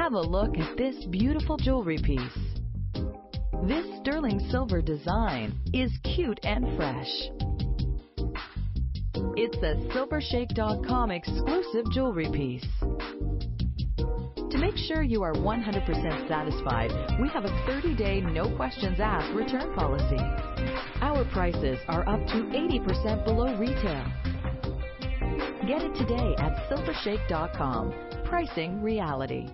Have a look at this beautiful jewelry piece. This sterling silver design is cute and fresh. It's a SilverShake.com exclusive jewelry piece. To make sure you are 100% satisfied, we have a 30-day no questions asked return policy. Our prices are up to 80% below retail. Get it today at SilverShake.com. Pricing reality.